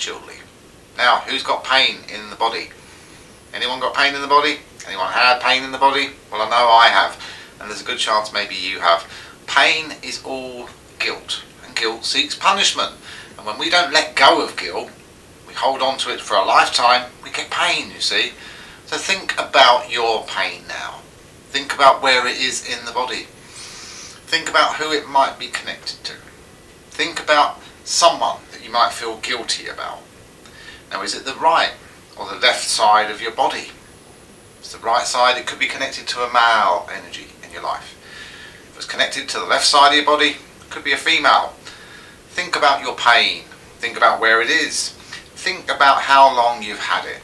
prematurely. Now, who's got pain in the body? Anyone got pain in the body? Anyone had pain in the body? Well, I know I have, and there's a good chance maybe you have. Pain is all guilt, and guilt seeks punishment. And when we don't let go of guilt, we hold on to it for a lifetime, we get pain, you see. So think about your pain now. Think about where it is in the body. Think about who it might be connected to. Think about someone you might feel guilty about. Now, is it the right or the left side of your body? It's the right side, it could be connected to a male energy in your life. If it's connected to the left side of your body, it could be a female. Think about your pain. Think about where it is. Think about how long you've had it.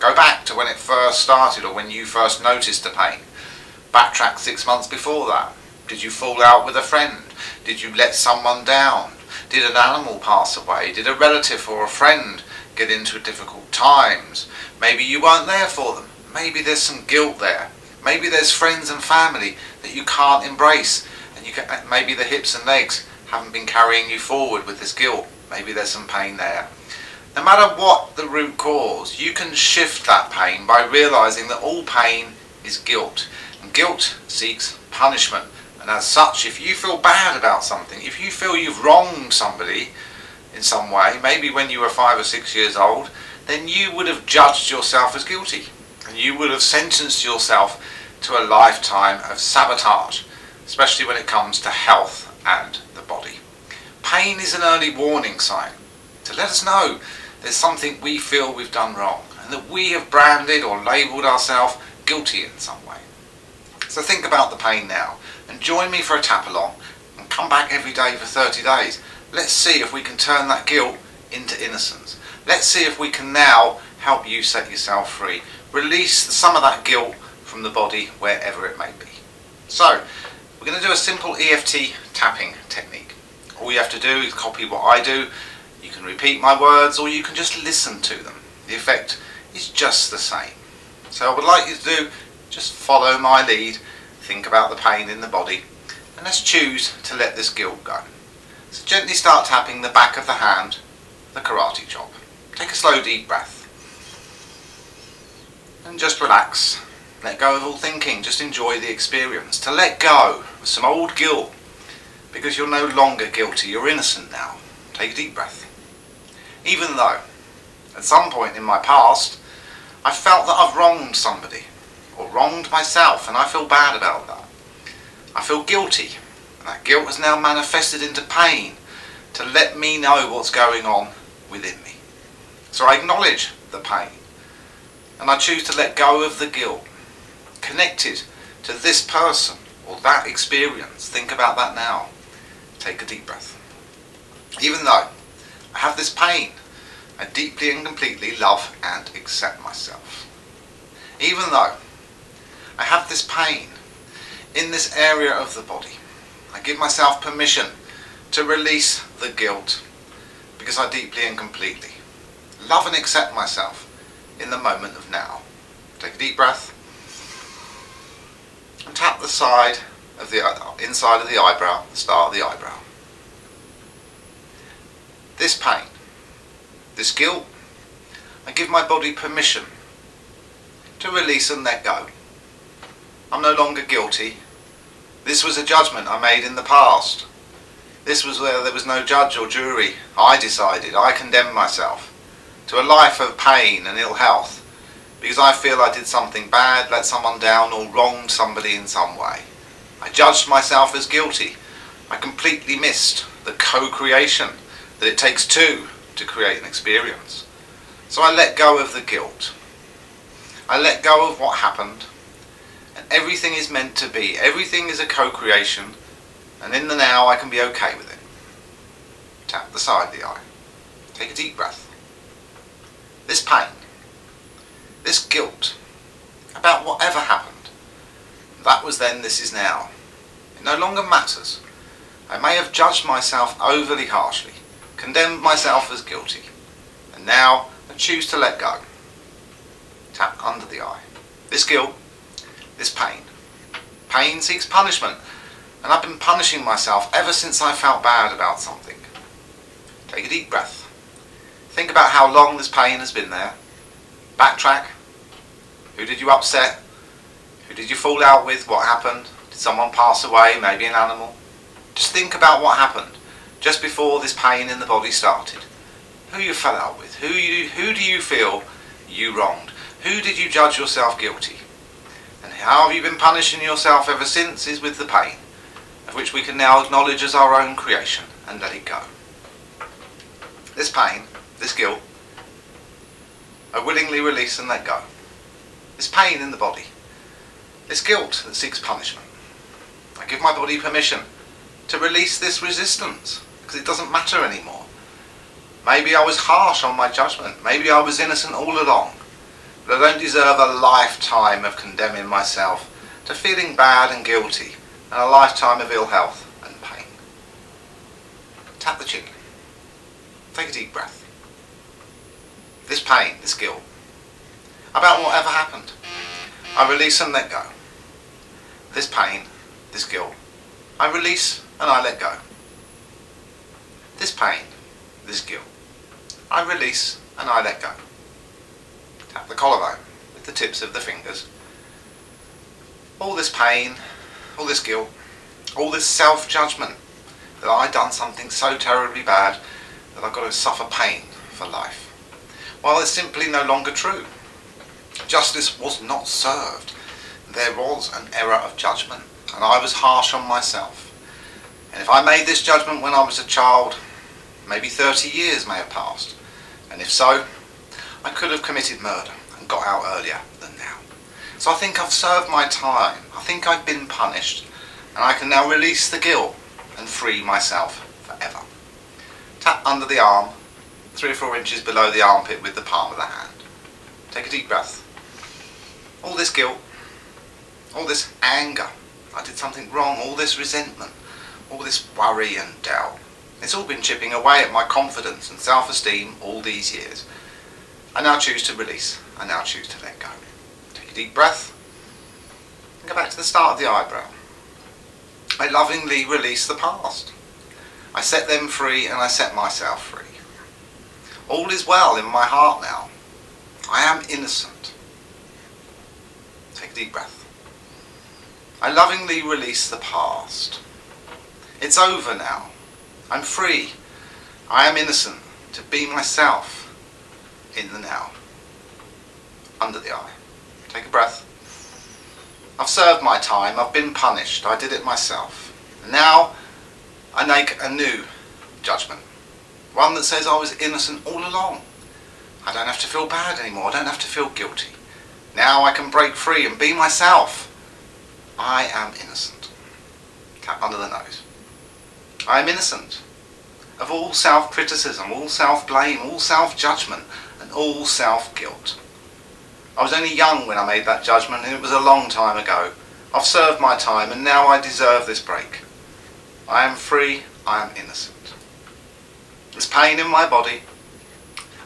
Go back to when it first started or when you first noticed the pain. Backtrack six months before that. Did you fall out with a friend? Did you let someone down? Did an animal pass away? Did a relative or a friend get into difficult times? Maybe you weren't there for them. Maybe there's some guilt there. Maybe there's friends and family that you can't embrace, and you can, maybe the hips and legs haven't been carrying you forward with this guilt. Maybe there's some pain there. No matter what the root cause, you can shift that pain by realizing that all pain is guilt, and guilt seeks punishment. And as such, if you feel bad about something, if you feel you've wronged somebody in some way, maybe when you were five or six years old, then you would have judged yourself as guilty. And you would have sentenced yourself to a lifetime of sabotage, especially when it comes to health and the body. Pain is an early warning sign to let us know there's something we feel we've done wrong and that we have branded or labelled ourselves guilty in some way. So think about the pain now and join me for a tap along and come back every day for 30 days. Let's see if we can turn that guilt into innocence. Let's see if we can now help you set yourself free. Release some of that guilt from the body wherever it may be. So, we're going to do a simple EFT tapping technique. All you have to do is copy what I do. You can repeat my words or you can just listen to them. The effect is just the same. So I would like you to do, just follow my lead, think about the pain in the body, and let's choose to let this guilt go. So gently start tapping the back of the hand, the karate chop. Take a slow deep breath. And just relax. Let go of all thinking, just enjoy the experience. To let go of some old guilt, because you're no longer guilty, you're innocent now. Take a deep breath. Even though, at some point in my past, I felt that I've wronged somebody, or wronged myself, and I feel bad about that. I feel guilty, and that guilt has now manifested into pain to let me know what's going on within me. So I acknowledge the pain, and I choose to let go of the guilt connected to this person or that experience. Think about that now. Take a deep breath. Even though I have this pain, I deeply and completely love and accept myself. Even though I have this pain in this area of the body, I give myself permission to release the guilt because I deeply and completely love and accept myself in the moment of now. Take a deep breath and tap the side of the uh, inside of the eyebrow, the start of the eyebrow. This pain, this guilt, I give my body permission to release and let go. I'm no longer guilty. This was a judgment I made in the past. This was where there was no judge or jury. I decided, I condemned myself to a life of pain and ill health because I feel I did something bad, let someone down or wronged somebody in some way. I judged myself as guilty. I completely missed the co-creation that it takes two to create an experience. So I let go of the guilt. I let go of what happened everything is meant to be. Everything is a co-creation and in the now I can be okay with it. Tap the side of the eye. Take a deep breath. This pain this guilt about whatever happened. That was then, this is now. It no longer matters. I may have judged myself overly harshly, condemned myself as guilty, and now I choose to let go. Tap under the eye. This guilt, this pain. Pain seeks punishment, and I've been punishing myself ever since I felt bad about something. Take a deep breath. Think about how long this pain has been there. Backtrack. Who did you upset? Who did you fall out with? What happened? Did someone pass away? Maybe an animal? Just think about what happened just before this pain in the body started. Who you fell out with? Who you who do you feel you wronged? Who did you judge yourself guilty? And how have you been punishing yourself ever since is with the pain, of which we can now acknowledge as our own creation and let it go. This pain, this guilt, I willingly release and let go. This pain in the body, this guilt that seeks punishment. I give my body permission to release this resistance because it doesn't matter anymore. Maybe I was harsh on my judgment. Maybe I was innocent all along. I don't deserve a lifetime of condemning myself to feeling bad and guilty and a lifetime of ill health and pain. Tap the chin. Take a deep breath. This pain, this guilt, about whatever happened, I release and let go. This pain, this guilt, I release and I let go. This pain, this guilt, I release and I let go. The collarbone with the tips of the fingers. All this pain, all this guilt, all this self-judgment that I'd done something so terribly bad that I've got to suffer pain for life. Well, it's simply no longer true. Justice was not served. There was an error of judgment and I was harsh on myself. And if I made this judgment when I was a child, maybe 30 years may have passed. And if so, I could have committed murder and got out earlier than now. So I think I've served my time. I think I've been punished. And I can now release the guilt and free myself forever. Tap under the arm, three or four inches below the armpit with the palm of the hand. Take a deep breath. All this guilt, all this anger, I did something wrong, all this resentment, all this worry and doubt. It's all been chipping away at my confidence and self-esteem all these years. I now choose to release. I now choose to let go. Take a deep breath. And go back to the start of the eyebrow. I lovingly release the past. I set them free and I set myself free. All is well in my heart now. I am innocent. Take a deep breath. I lovingly release the past. It's over now. I'm free. I am innocent to be myself in the now. Under the eye. Take a breath. I've served my time. I've been punished. I did it myself. Now I make a new judgment. One that says I was innocent all along. I don't have to feel bad anymore. I don't have to feel guilty. Now I can break free and be myself. I am innocent. Tap under the nose. I am innocent of all self-criticism, all self-blame, all self-judgment, all self-guilt. I was only young when I made that judgment, and it was a long time ago. I've served my time, and now I deserve this break. I am free, I am innocent. There's pain in my body,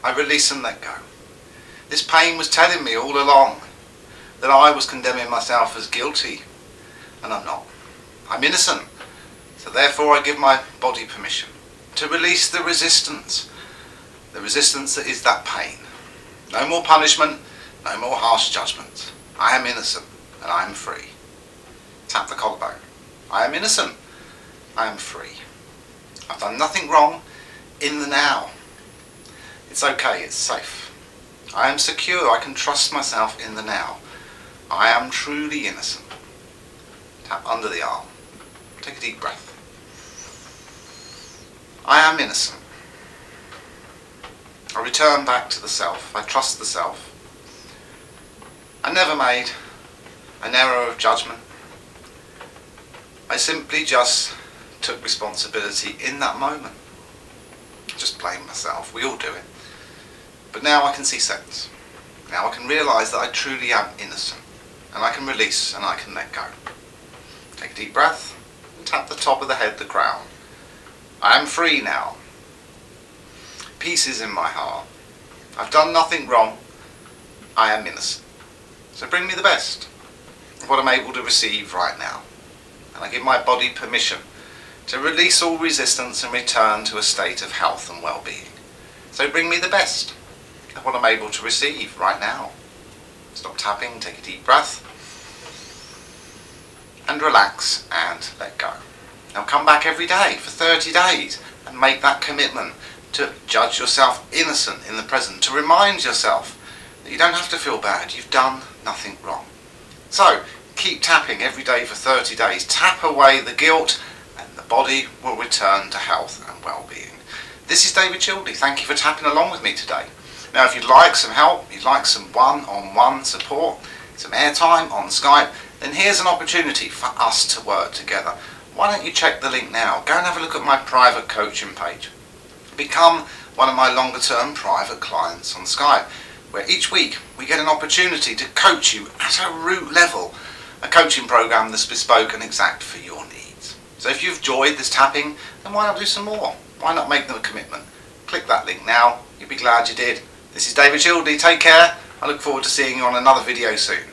I release and let go. This pain was telling me all along that I was condemning myself as guilty, and I'm not. I'm innocent. So therefore I give my body permission to release the resistance. The resistance that is that pain. No more punishment, no more harsh judgment. I am innocent and I am free. Tap the collarbone. I am innocent. I am free. I've done nothing wrong in the now. It's okay, it's safe. I am secure, I can trust myself in the now. I am truly innocent. Tap under the arm. Take a deep breath. I am innocent. I return back to the self. I trust the self. I never made an error of judgment. I simply just took responsibility in that moment. Just blame myself. We all do it. But now I can see sense. Now I can realise that I truly am innocent. And I can release and I can let go. Take a deep breath and tap the top of the head, the crown. I am free now. Peace is in my heart. I've done nothing wrong. I am innocent. So bring me the best of what I'm able to receive right now. And I give my body permission to release all resistance and return to a state of health and well-being. So bring me the best of what I'm able to receive right now. Stop tapping, take a deep breath, and relax and let go. Now come back every day for 30 days and make that commitment to judge yourself innocent in the present, to remind yourself that you don't have to feel bad, you've done nothing wrong. So keep tapping every day for 30 days, tap away the guilt and the body will return to health and well-being. This is David Childerley, thank you for tapping along with me today. Now if you'd like some help, you'd like some one-on-one -on -one support, some airtime on Skype, then here's an opportunity for us to work together. Why don't you check the link now? Go and have a look at my private coaching page. Become one of my longer term private clients on Skype, where each week we get an opportunity to coach you at a root level, a coaching program that's bespoke and exact for your needs. So if you've enjoyed this tapping, then why not do some more? Why not make them a commitment? Click that link now, you'll be glad you did. This is David Childerley, take care, I look forward to seeing you on another video soon.